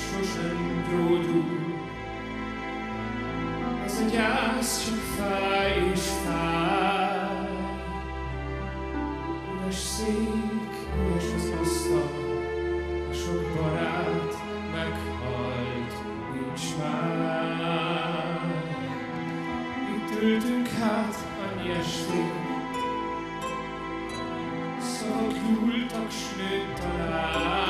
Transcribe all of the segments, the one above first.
sosem gyógyul. Ez a gyász csak fáj és fáj. Üres szék, üres az asztal, a sok barát meghalt, nincs már. Itt ültünk hát annyi estét, szavak gyúltak, s nőtt a láb.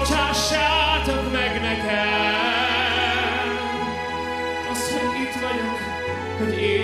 bocsássátok meg nekem, azt, hogy itt vagyok, hogy én